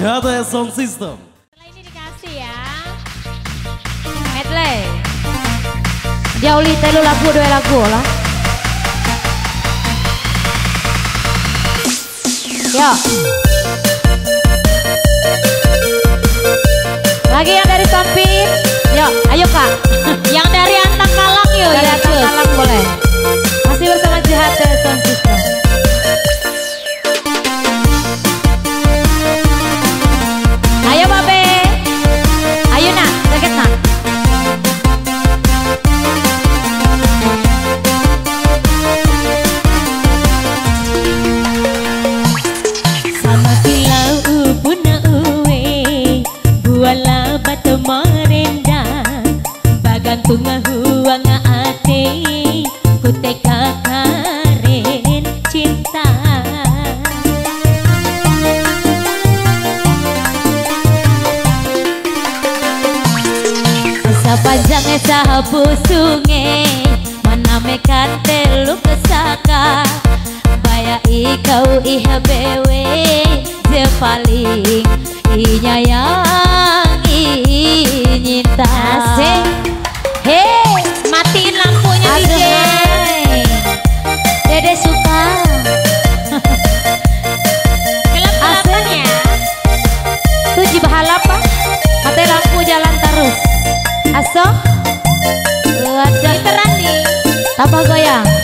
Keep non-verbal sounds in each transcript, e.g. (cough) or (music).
Jatah Sound System. Setelah ini dikasih ya. Medley. Dia uli telu lagu dua lagu lah. Yo. Lagi yang dari samping, Yo, ayo Kak. (laughs) yang dari Antang Kalang yuk. Ya, dari Antang Kalang boleh. panjang sahabu sungai maname katelu kesaka baya ikau iha bewe je paling inyayang inyita Sapa goyang.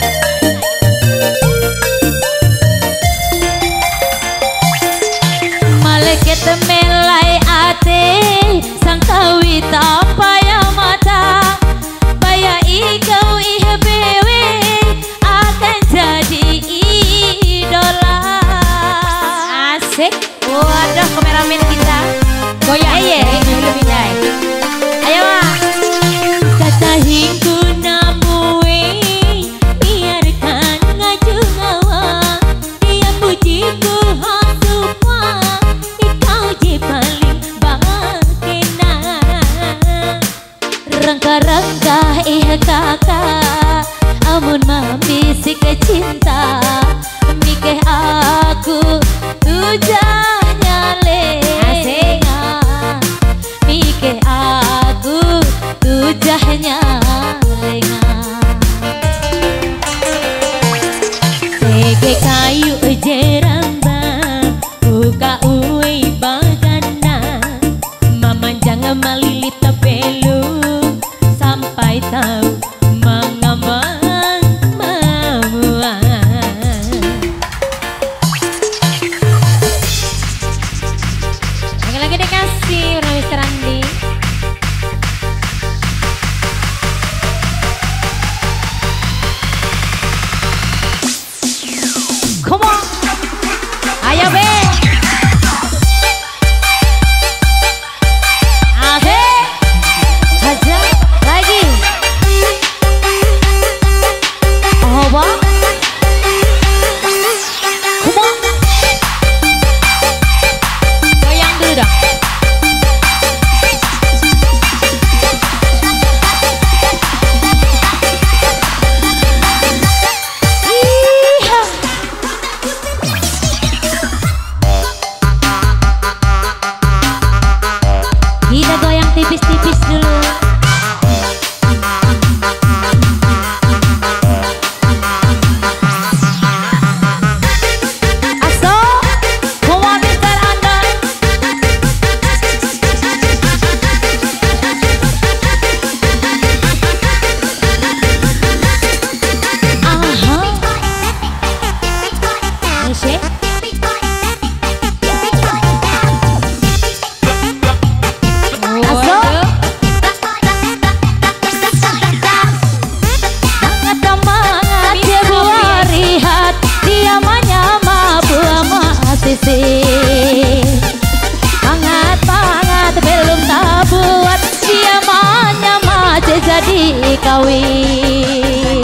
kawin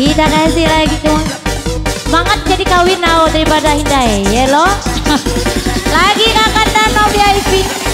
kita kasih lagi tuh semangat jadi kawin now daripada hindai yelo ya (laughs) lagi kakak dan no VIP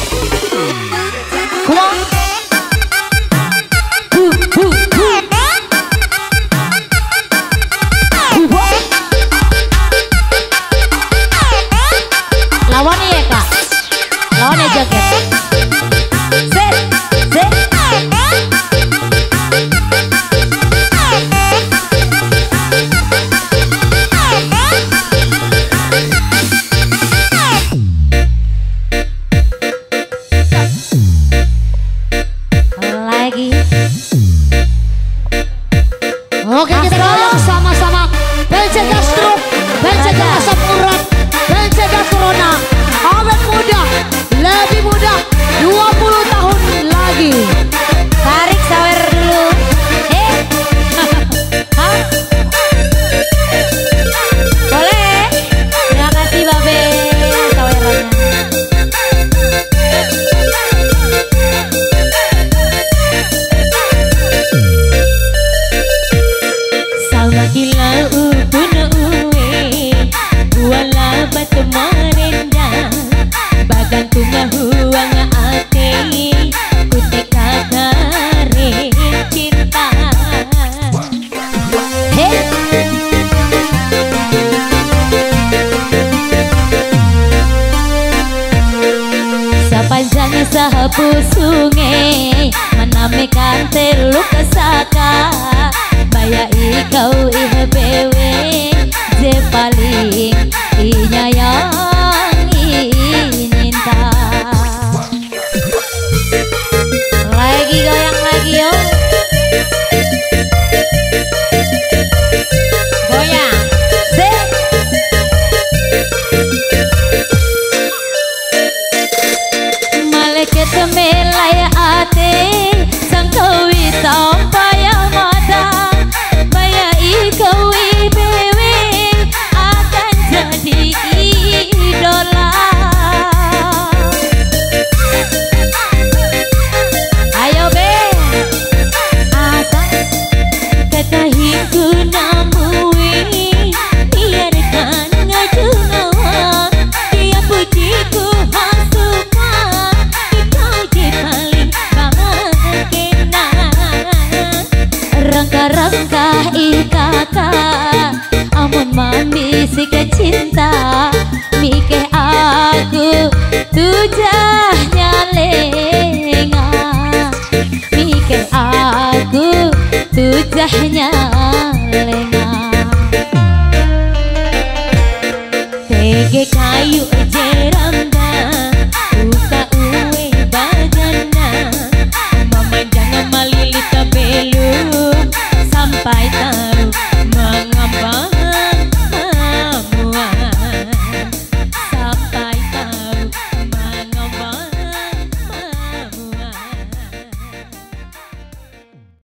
sapu sungai Menamikan telu kesaka Baya ikau ihbewe Je paling inyayang Barangkah ikaka Amun mami si kecinta Mike aku tujah nyalenga Mike aku tujah nyalenga Tege kayu